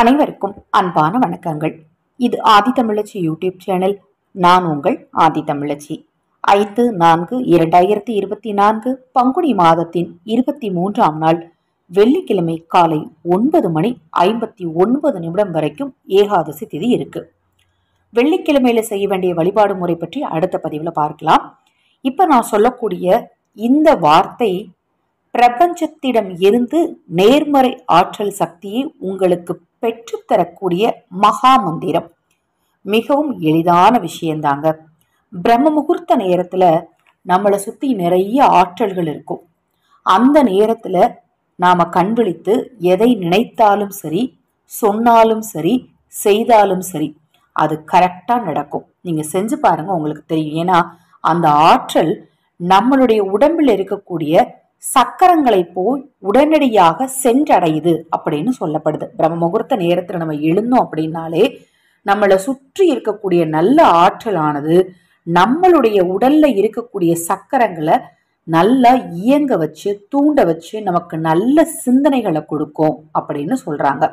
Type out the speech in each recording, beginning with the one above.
அனைவருக்கும் அன்பான வணக்கங்கள். இது ஆதித்தமிழச்சி யூடியூப் சேனல். நான் உங்கள் ஆதித்தமிழச்சி ஐந்து நான்கு இரண்டாயிரத்தி இருபத்தி நான்கு பங்குனி மாதத்தின் இருபத்தி மூன்றாம் நாள் வெள்ளிக்கிழமை காலை ஒன்பது மணி ஐம்பத்தி ஒன்பது நிமிடம் வரைக்கும் ஏகாதசி திதி இருக்கு. வெள்ளிக்கிழமையில செய்ய வேண்டிய வழிபாடு முறை பற்றி அடுத்த பதிவில் பார்க்கலாம். இப்போ நான் சொல்லக்கூடிய இந்த வார்த்தை பிரபஞ்சத்திடம் இருந்து நேர்மறை ஆற்றல் சக்தியை உங்களுக்கு பெற்றுத்தரக்கூடிய மகா மந்திரம். மிகவும் எளிதான விஷயந்தாங்க. பிரம்ம முகூர்த்த நேரத்தில் நம்மளை சுற்றி நிறைய ஆற்றல்கள் இருக்கும். அந்த நேரத்தில் நாம் கண் விழித்து எதை நினைத்தாலும் சரி சொன்னாலும் சரி செய்தாலும் சரி அது கரெக்டாக நடக்கும். நீங்கள் செஞ்சு பாருங்கள் உங்களுக்கு தெரியும். ஏன்னா அந்த ஆற்றல் நம்மளுடைய உடம்பில் இருக்கக்கூடிய சக்கரங்களை போய் உடனடியாக சென்றடையுது அப்படின்னு சொல்லப்படுது. பிரம்ம முகூர்த்த நேரத்தில் நம்ம எழுந்தோம் அப்படின்னாலே நம்மளை சுற்றி இருக்கக்கூடிய நல்ல ஆற்றலானது நம்மளுடைய உடல்ல இருக்கக்கூடிய சக்கரங்களை நல்லா இயங்க வச்சு தூண்ட வச்சு நமக்கு நல்ல சிந்தனைகளை கொடுக்கும் அப்படின்னு சொல்றாங்க.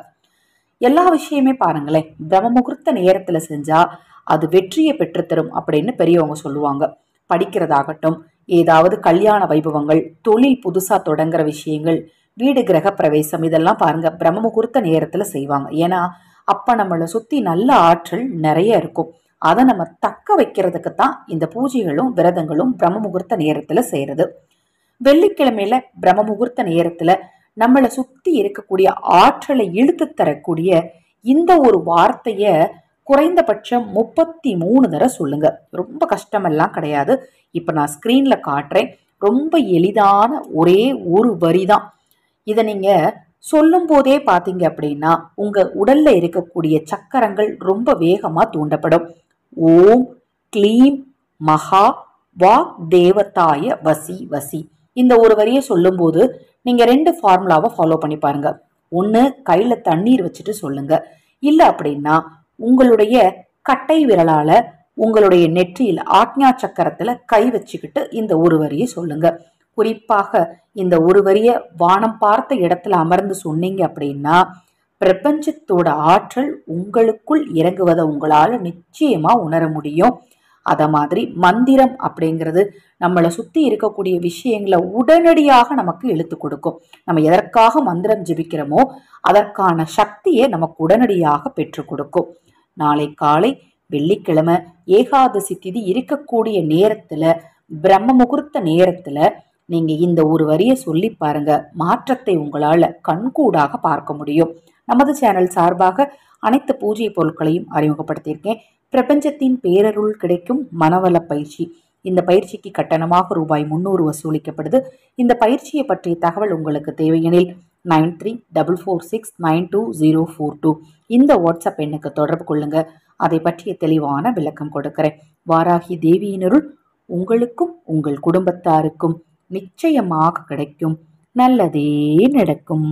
எல்லா விஷயமே பாருங்களேன் பிரம்ம முகூர்த்த நேரத்துல செஞ்சா அது வெற்றியை பெற்றுத்தரும் அப்படின்னு பெரியவங்க சொல்லுவாங்க. படிக்கிறதாகட்டும் ஏதாவது கல்யாண வைபவங்கள் தொழில் புதுசா தொடங்குற விஷயங்கள் வீடு கிரக பிரவேசம் இதெல்லாம் பாருங்க. பிரம்ம முகூர்த்த நேரத்துல செய்வாங்க. ஏன்னா அப்ப நம்மளை சுத்தி நல்ல ஆற்றல் நிறைய இருக்கும். அதை நம்ம தக்க வைக்கிறதுக்கு தான் இந்த பூஜைகளும் விரதங்களும் பிரம்ம முகூர்த்த நேரத்துல செய்யறது வெள்ளிக்கிழமையில பிரம்ம முகூர்த்த நேரத்துல நம்மளை சுத்தி இருக்கக்கூடிய ஆற்றலை இழுத்து தரக்கூடிய இந்த ஒரு வார்த்தையை குறைந்தபட்சம் முப்பத்தி மூணு தடவை சொல்லுங்க. ரொம்ப கஷ்டமெல்லாம் கிடையாது. இப்போ நான் ஸ்க்ரீனில் காட்டுறேன். ரொம்ப எளிதான ஒரே ஒரு வரி தான் இதை நீங்கள் சொல்லும் போதே பார்த்தீங்க அப்படின்னா உங்கள் உடலில் இருக்கக்கூடிய சக்கரங்கள் ரொம்ப வேகமாக தூண்டப்படும். ஓம் க்ளீம் மகா வாக் தேவதாய வசி வசி. இந்த ஒரு வரியை சொல்லும்போது நீங்கள் ரெண்டு ஃபார்முலாவை ஃபாலோ பண்ணி பாருங்கள் ஒன்று கையில் தண்ணீர் வச்சுட்டு சொல்லுங்கள் இல்லை அப்படின்னா உங்களுடைய கட்டை விரலால உங்களுடைய நெற்றியில் ஆக்ஞா சக்கரத்துல கை வச்சுக்கிட்டு இந்த ஒரு வரியை சொல்லுங்க. குறிப்பாக இந்த ஒரு வரிய வானம் பார்த்த இடத்துல அமர்ந்து சொன்னீங்க அப்படின்னா பிரபஞ்சத்தோட ஆற்றல் உங்களுக்குள் இறங்குவதை உங்களால நிச்சயமா உணர முடியும். அதை மாதிரி மந்திரம் அப்படிங்கிறது நம்மளை சுற்றி இருக்கக்கூடிய விஷயங்களை உடனடியாக நமக்கு இழுத்து கொடுக்கும். நம்ம எதற்காக மந்திரம் ஜெபிக்கிறோமோ அதற்கான சக்தியை நமக்கு உடனடியாக பெற்று கொடுக்கும். நாளை காலை வெள்ளிக்கிழமை ஏகாதசி திதி இருக்கக்கூடிய நேரத்தில் பிரம்ம முகூர்த்த நேரத்தில் நீங்கள் இந்த ஒரு வரியை சொல்லி பாருங்க. மாற்றத்தை உங்களால் கண்கூடாக பார்க்க முடியும். நமது சேனல் சார்பாக அனைத்து பூஜை பொருட்களையும் அறிமுகப்படுத்தியிருக்கேன். பிரபஞ்சத்தின் பேரருள் கிடைக்கும் மனவள பயிற்சி. இந்த பயிற்சிக்கு கட்டணமாக ரூபாய் முன்னூறு வசூலிக்கப்படுது. இந்த பயிற்சியை பற்றிய தகவல் உங்களுக்கு தேவையெனில் nine three double four six nine two zero four two. இந்த வாட்ஸ்அப் எண்ணுக்கு தொடர்பு கொள்ளுங்க. அதை பற்றிய தெளிவான விளக்கம் கொடுக்கிறேன். வாராகி தேவியினருள் உங்களுக்கும் உங்கள் குடும்பத்தாருக்கும் நிச்சயமாக கிடைக்கும். நல்லதே நடக்கும்.